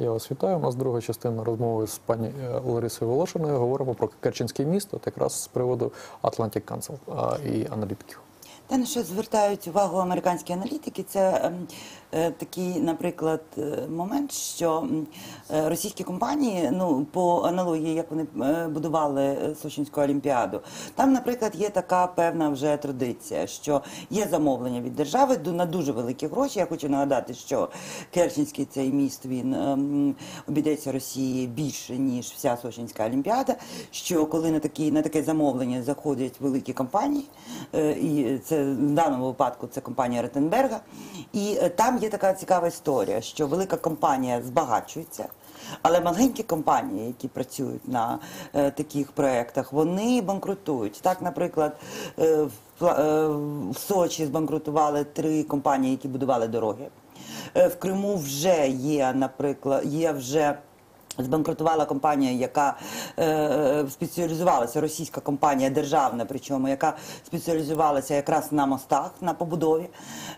Я вас вітаю. У нас друга частина розмови з пані е, Ларисою Волошиною. Говоримо про Керченське місто, якраз з приводу Atlantic Council і аналітиків. Те, на що звертають увагу американські аналітики, це ем, е, такий, наприклад, е, момент, що е, російські компанії, ну по аналогії, як вони е, будували е, Сочинську олімпіаду, там, наприклад, є така певна вже традиція, що є замовлення від держави на дуже великі гроші. Я хочу нагадати, що Керченський цей міст він ем, обійдеться Росії більше ніж вся Сочинська олімпіада. Що коли на такі на таке замовлення заходять великі компанії, е, і це в даному випадку це компанія Ротенберга, і е, там є така цікава історія, що велика компанія збагачується. Але маленькі компанії, які працюють на е, таких проєктах, вони банкрутують. Так, наприклад, е, в, е, в Сочі збанкрутували три компанії, які будували дороги. Е, в Криму вже є, наприклад, є вже. Збанкрутувала компанія, яка е, спеціалізувалася, російська компанія державна, причому яка спеціалізувалася якраз на мостах, на побудові.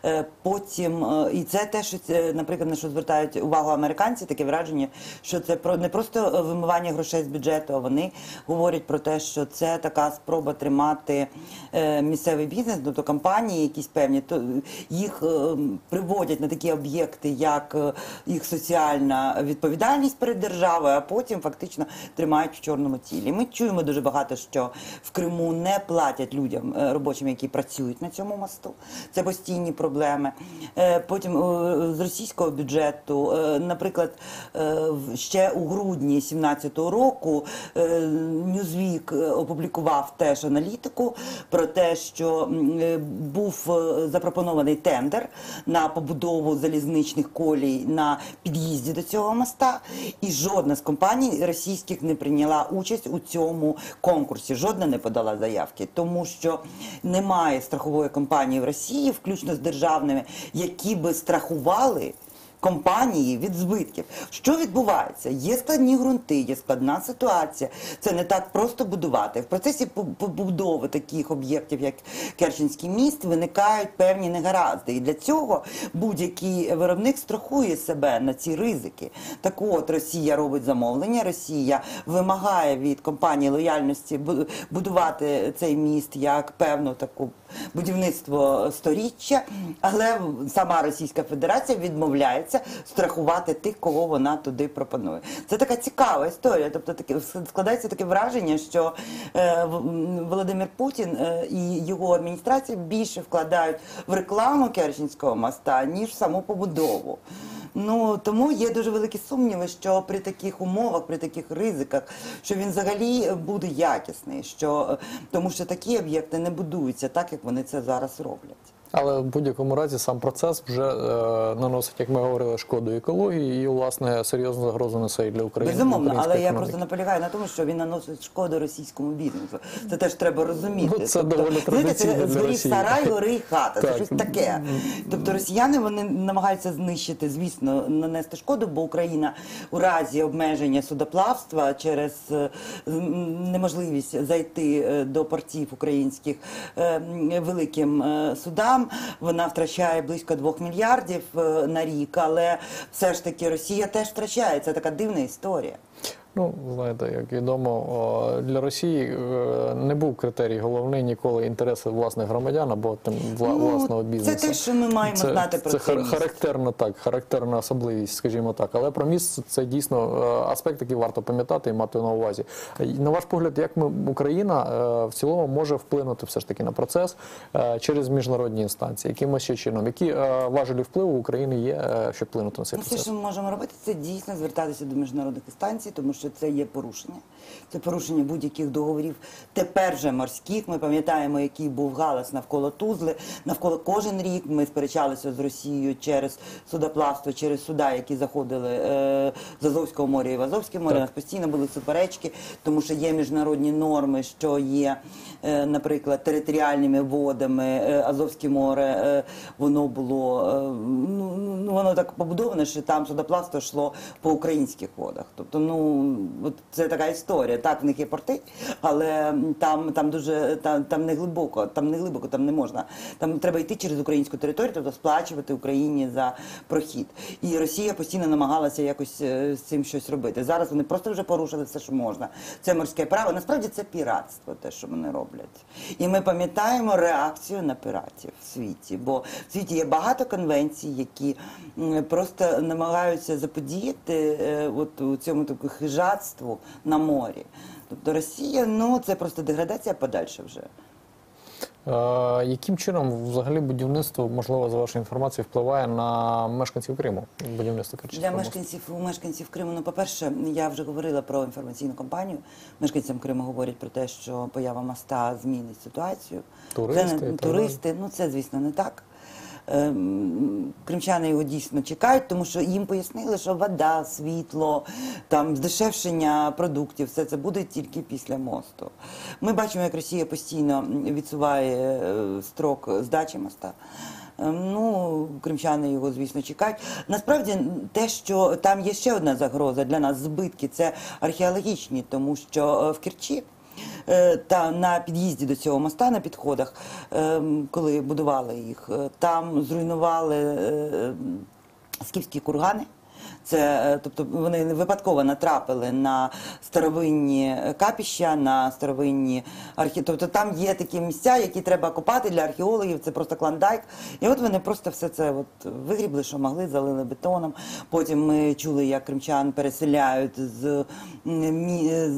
Е, потім, е, і це те, що це, наприклад, на що звертають увагу американці, таке враження, що це про не просто е, вимивання грошей з бюджету, а вони говорять про те, що це така спроба тримати е, місцевий бізнес, тобто компанії, якісь певні, то їх е, приводять на такі об'єкти, як е, їх соціальна відповідальність перед державою, а потім фактично тримають в чорному тілі. Ми чуємо дуже багато, що в Криму не платять людям е, робочим, які працюють на цьому мосту. Це постійні проблеми. Е, Потім е, з російського бюджету, наприклад, ще у грудні 2017 року е, опублікував теж аналітику про те, що був запропонований тендер на побудову залізничних колій на під'їзді до цього моста, і жодна з компаній російських не прийняла участь у цьому конкурсі. Жодна не подала заявки, тому що немає страхової компанії в Росії, включно з державними, які би страхували компанії від збитків. Що відбувається? Є складні ґрунти, є складна ситуація. Це не так просто будувати. В процесі побудови таких об'єктів, як Керченський міст, виникають певні негаразди. І для цього будь-який виробник страхує себе на ці ризики. Так от Росія робить замовлення, Росія вимагає від компанії лояльності бу- будувати цей міст як певну таку будівництво сторіччя, але сама Російська Федерація відмовляється страхувати тих, кого вона туди пропонує. Це така цікава історія. Тобто таке складається таке враження, що е, Володимир Путін е, і його адміністрація більше вкладають в рекламу Керченського моста, ніж в саму побудову. Ну тому є дуже великі сумніви, що при таких умовах, при таких ризиках, що він взагалі буде якісний, що е, тому що такі об'єкти не будуються так, як вони це зараз роблять. Але в будь-якому разі сам процес вже е, наносить, як ми говорили, шкоду екології і, власне, серйозну загрозу несе і для України. Безумовно, але української я просто наполягаю на тому, що він наносить шкоду російському бізнесу. Це теж треба розуміти. Ну, це доволі знаєте, традиційно це для згорів Росії. сарай, гори і хата. Це щось таке. Тобто росіяни вони намагаються знищити, звісно, нанести шкоду, бо Україна у разі обмеження судоплавства через е, неможливість зайти е, до портів українських е, великим е, судам, вона втрачає близько 2 мільярдів е, на рік, але все ж таки Росія теж втрачає. Це така дивна історія. Ну, знаєте, як відомо, для Росії е, не був критерій головний ніколи інтереси власних громадян або тим вла- Ну, власного це те, що ми маємо знати про це міст. характерно так, характерна особливість, скажімо так. Але про міст це дійсно е, аспект, який варто пам'ятати і мати на увазі. Е, На ваш погляд, як ми Україна в цілому може вплинути все ж таки на процес через міжнародні інстанції, якимось ще чином, які важелі впливу України є, щоб вплинути на цей Ну, Все, що ми можемо робити, це дійсно звертатися до міжнародних інстанцій, тому що це є порушення. Це порушення будь-яких договорів. Тепер же морських. Ми пам'ятаємо, який був галас навколо Тузли. Навколо кожен рік ми сперечалися з Росією через судоплавство, через суда, які заходили е, з Азовського моря і в Азовське море. У нас постійно були суперечки, тому що є міжнародні норми, що є, е, наприклад, територіальними водами е, Азовське море. е, воно було е, ну, ну воно так побудоване, що там судоплавство йшло по українських водах. Тобто, ну ну це така історія. Так, в них є порти, але там, там дуже там, там не глибоко, там не глибоко, там не можна. Там треба йти через українську територію, тобто сплачувати Україні за прохід. І Росія постійно намагалася якось е, з цим щось робити. Зараз вони просто вже порушили все, що можна. Це морське право. Насправді це піратство, те, що вони роблять. І ми пам'ятаємо реакцію на піратів в світі. Бо в світі є багато конвенцій, які просто намагаються заподіяти е, от у цьому таку хижатству на морі. Тобто Росія, ну це просто деградація подальше вже. Е, яким чином взагалі будівництво, можливо, за вашою інформацією, впливає на мешканців Криму? Будівництво Для мешканців мешканців Криму, ну по-перше, я вже говорила про інформаційну кампанію. Мешканцям Криму говорять про те, що поява моста змінить ситуацію. Туристи це не туристи. Ну це звісно не так. Ем, Кримчани його дійсно чекають, тому що їм пояснили, що вода, світло, там здешевшення продуктів, все це буде тільки після мосту. Ми бачимо, як Росія постійно відсуває е, строк здачі моста. Ем, Ну, кримчани його, звісно, чекають. Насправді, те, що там є ще одна загроза для нас збитки, це археологічні, тому що е, в Керчі. Е, Та на під'їзді до цього моста на підходах, ем, коли будували їх, е, там зруйнували е, скіфські кургани. Це, е, тобто вони випадково натрапили на старовинні капіща, на старовинні архі... Тобто там є такі місця, які треба копати для археологів, це просто клондайк. І от вони просто все це от вигрібли, що могли, залили бетоном. Потім ми чули, як кримчан переселяють з, з,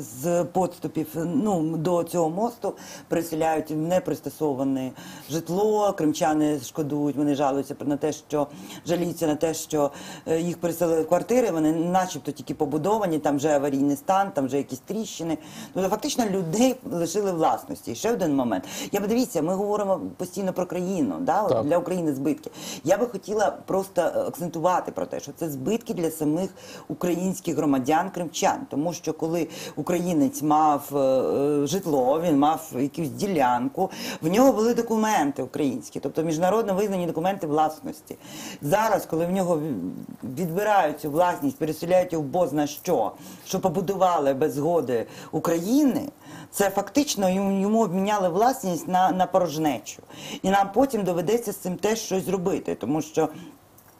з подступів ну, до цього мосту, переселяють в непристосоване житло. Кримчани шкодують, вони жалуються на те, що жаліються на те, що е, їх переселили в квартири, вони начебто тільки побудовані, там вже аварійний стан, там вже якісь тріщини. Тобто фактично людей лишили власності. Ще один момент. Я би дивіться, ми говоримо постійно про країну, да? от Так. для України збитки. Я би хотіла просто е, акцентувати про те, що це збитки для самих українських громадян кримчан, тому що коли українець мав е, е, житло, він мав якусь ділянку, в нього були документи українські, тобто міжнародно визнані документи власності. Зараз, коли в нього відбирають цю власність, переселяють його в бозна що, що побудували без згоди України, це фактично йому обміняли власність на, на порожнечу. І нам потім доведеться з цим теж щось зробити, тому що.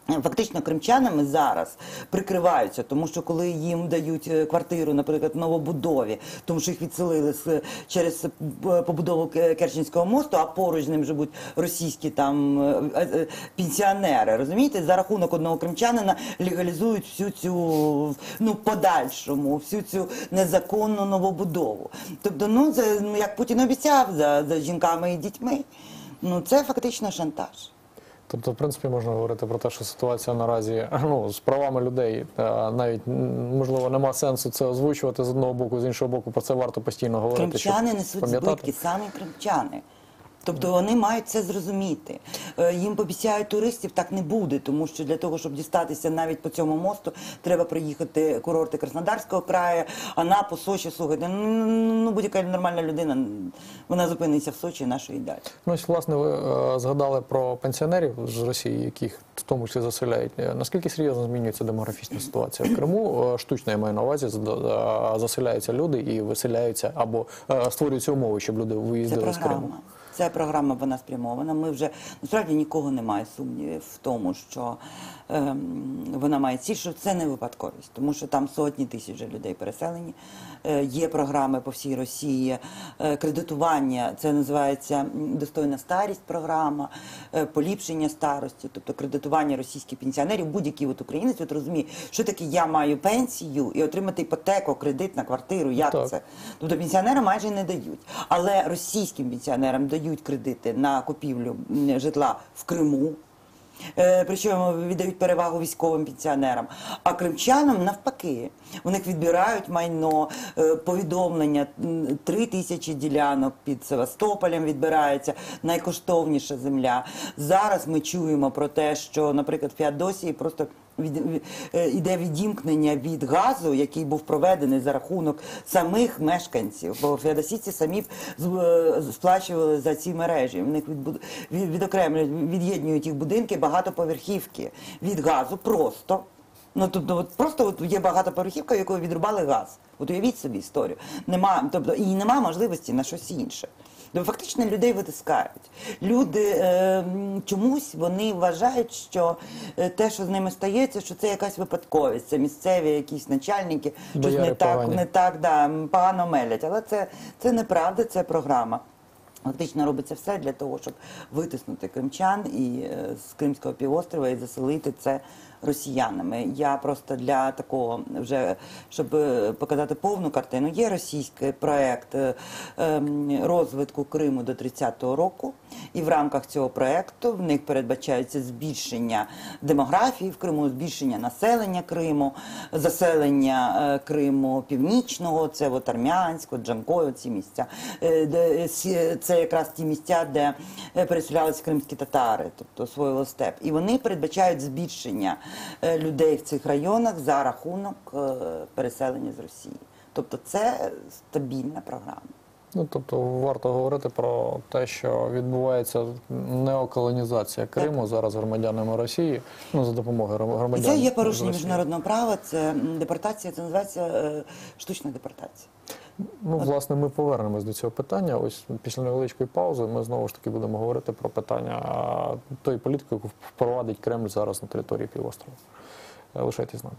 Фактично кримчанами зараз прикриваються, тому що коли їм дають е, квартиру, наприклад, в новобудові, тому що їх відселили з через е, побудову Керченського мосту, а поруч з ним живуть російські там е, пенсіонери. Розумієте, за рахунок одного кримчанина легалізують всю цю ну подальшому, всю цю незаконну новобудову. Тобто, ну це ну як Путін обіцяв за, за жінками і дітьми. Ну це фактично шантаж. Тобто, в принципі, можна говорити про те, що ситуація наразі ну, з правами людей е, навіть можливо нема сенсу це озвучувати з одного боку, з іншого боку, про це варто постійно говорити. Кримчани несуть збитки, самі кримчани. Тобто вони мають це зрозуміти. Е, Їм обіцяють туристів, так не буде, тому що для того, щоб дістатися навіть по цьому мосту, треба проїхати курорти Краснодарського краю, Анапу, Сочі. Слухайте, ну, ну, ну будь-яка нормальна людина, вона зупиниться в Сочі нашої далі. Ну, ось, власне, ви е, згадали про пенсіонерів з Росії, яких в тому числі заселяють. Е, Наскільки серйозно змінюється демографічна ситуація в Криму? Штучно я маю на увазі, заселяються люди і виселяються або створюються умови, щоб люди виїздили з Криму. Ця програма вона спрямована. Ми вже насправді нікого немає сумнівів в тому, що ем, вона має ціль, що це не випадковість, тому що там сотні тисяч людей переселені. Е, є програми по всій Росії, е, кредитування, це називається достойна старість програма, е, поліпшення старості, тобто кредитування російських пенсіонерів. Будь-який от українець от розуміє, що таке я маю пенсію і отримати іпотеку, кредит на квартиру. Як Так. це? Тобто пенсіонерам майже не дають. Але російським пенсіонерам дають кредити на купівлю житла в Криму. Е, Причому віддають перевагу військовим пенсіонерам. А кримчанам навпаки. У них відбирають майно, е, повідомлення, три тисячі ділянок під Севастополем відбирається, найкоштовніша земля. Зараз ми чуємо про те, що, наприклад, в Феодосії просто від, від- е, іде відімкнення від газу, який був проведений за рахунок самих мешканців. Бо феодосійці самі е, сплачували за ці мережі. В них відбуд- від, відокремлюють, від'єднують їх будинки багатоповерхівки від газу просто. Ну тобто, от просто от є багатоповерхівка, в якої відрубали газ. От уявіть собі історію. Нема, тобто і нема можливості на щось інше. Тобто фактично людей витискають. Люди е, чомусь вони вважають, що е, те, що з ними стається, що це якась випадковість, це місцеві якісь начальники, щось не так, не так да, погано мелять. Але це, це неправда, це програма. Фактично робиться все для того, щоб витиснути кримчан і е, з Кримського півострова і заселити це росіянами. Я просто для такого вже щоб е, показати повну картину. Є російський проект е, ем, розвитку Криму до 30-го року, і в рамках цього проекту в них передбачається збільшення демографії в Криму, збільшення населення Криму, заселення е, Криму північного, це от Армянськ, от Джанкой, ці місця. Це якраз ті місця, де переселялися кримські татари, тобто освоїли степ. І вони передбачають збільшення людей в цих районах за рахунок е, переселення з Росії. Тобто це стабільна програма. Ну тобто варто говорити про те, що відбувається неоколонізація Криму зараз громадянами Росії, ну за допомогою гром- громадян. це є порушення міжнародного права, це депортація, це називається е, штучна депортація. Ну, власне, ми повернемось до цього питання. Ось після невеличкої паузи ми знову ж таки будемо говорити про питання тої політики, яку впровадить Кремль зараз на території півострова. Е, Лишайтесь з нами.